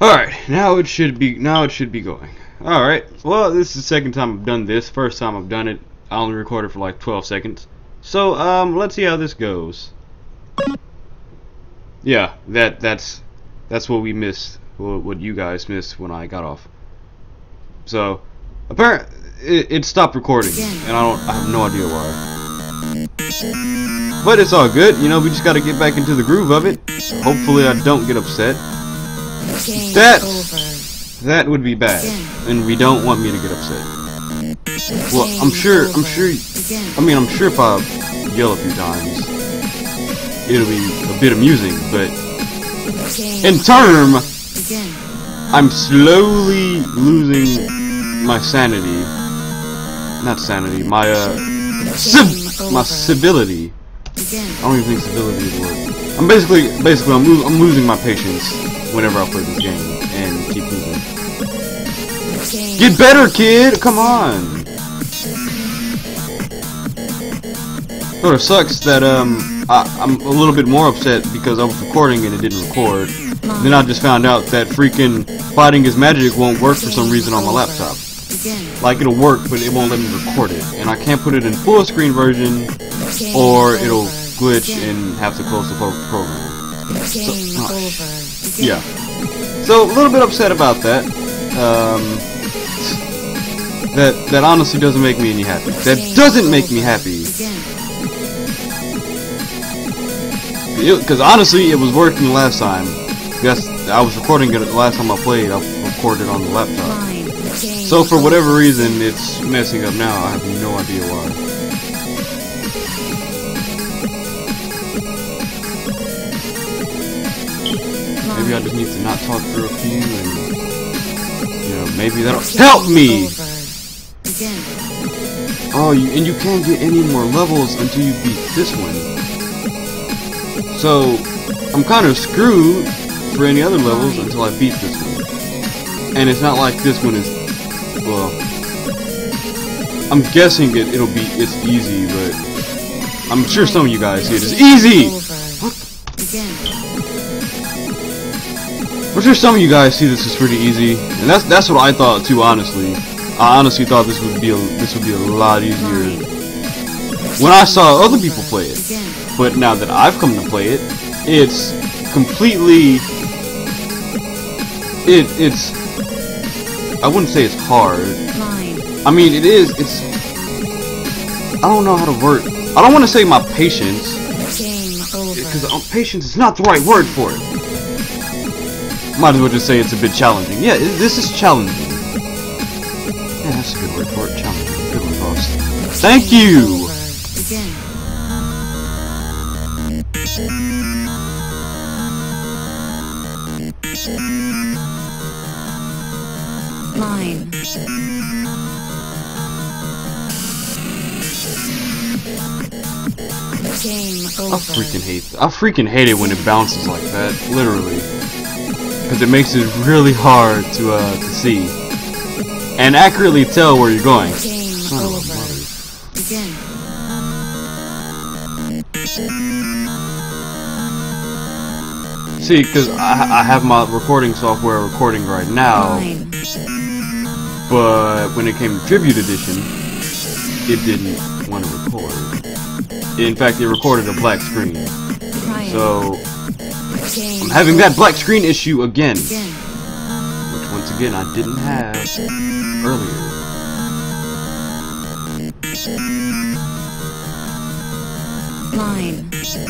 Alright, now it should be now it should be going. Alright, well this is the second time I've done this. First time I've done it, I only recorded for like 12 seconds. So, um, let's see how this goes. Yeah, that that's that's what we missed, what, you guys missed when I got off. So, apparently it, it stopped recording, and I don't I have no idea why. But it's all good, you know, we just gotta get back into the groove of it. Hopefully I don't get upset. That that would be bad, and we don't want me to get upset. Well, I'm sure, I'm sure, I mean, I'm sure if I yell a few times, it'll be a bit amusing, but in term, I'm slowly losing my sanity. Not sanity, my, uh, civ my civility. I don't even think civility is a word. I'm basically, basically, I'm, lo I'm losing my patience whenever I play this game and keep losing. Get better, kid! Come on! Sort of sucks that, um, I, I'm a little bit more upset because I was recording and it didn't record. Then I just found out that freaking Fighting is Magic won't work for some reason on my laptop. Like, it'll work, but it won't let me record it. And I can't put it in full screen version, or it'll glitch and have to close the program. So, oh, yeah. So, a little bit upset about that. Um, that that honestly doesn't make me any happy. That doesn't make me happy. Because honestly, it was working last time. Yes, I was recording it the last time I played. I recorded it on the laptop. So for whatever reason, it's messing up now. I have no idea why. I just need to not talk for a few and, you know, maybe that'll help me! Oh, you, and you can't get any more levels until you beat this one. So, I'm kind of screwed for any other levels until I beat this one. And it's not like this one is, well, I'm guessing it, it'll be, it's easy, but I'm sure some of you guys see it as easy! I'm sure some of you guys see this as pretty easy, and that's that's what I thought too. Honestly, I honestly thought this would be a, this would be a lot easier when I saw other people play it. But now that I've come to play it, it's completely it it's I wouldn't say it's hard. I mean, it is. It's I don't know how to word. I don't want to say my patience because uh, patience is not the right word for it. Might as well just say it's a bit challenging. Yeah, this is challenging. Yeah, that's a good word for it. Challenging. Good one, boss. Thank you! Mine. Game over. I freaking hate I freaking hate it when it bounces like that, literally. Because it makes it really hard to uh to see. And accurately tell where you're going. See, because I, I have my recording software recording right now, but when it came to Tribute Edition, it didn't want to record. In fact, it recorded a black screen. So, I'm having that black screen issue again. Which, once again, I didn't have earlier.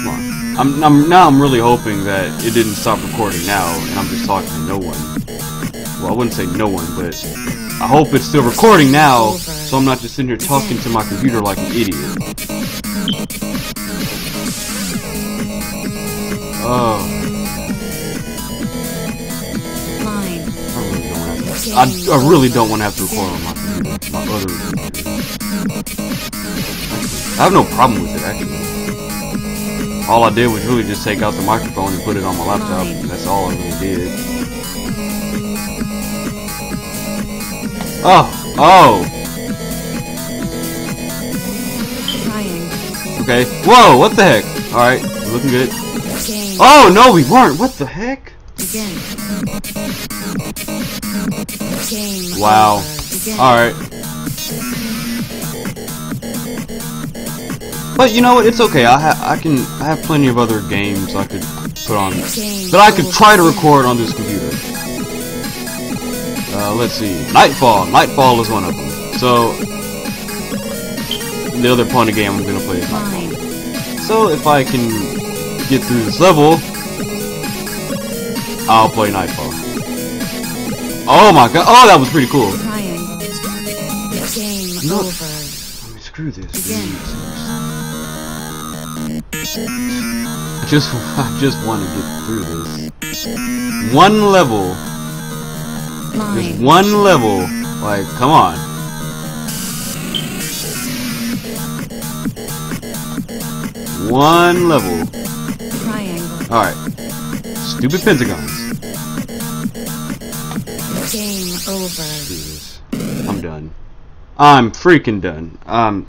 On. I'm, I'm, now I'm really hoping that it didn't stop recording now, and I'm just talking to no one. Well, I wouldn't say no one, but I hope it's still recording now, so I'm not just sitting here talking to my computer like an idiot. Oh, I really don't want to. I, really don't want to have to record on my my other. I have no problem with it actually. All I did was really just take out the microphone and put it on my laptop. That's all I really did. Oh, oh, okay. Whoa, what the heck? All right, looking good. Oh no, we weren't. What the heck? Begin. Game Wow. Alright. But you know what? It's okay. I ha I can I have plenty of other games I could put on that I could try to record on this computer. Uh, let's see. Nightfall. Nightfall is one of them. So the other point of game I'm gonna play is Nightfall. So if I can get through this level, I'll play Nightfall. Oh my god! Oh, that was pretty cool. Game No. over. I mean, screw this. Just, I just want to get through this. One level, just one level. Like, come on. One level. All right. Stupid pentagons. Game over. Jesus. I'm done. I'm freaking done. Um.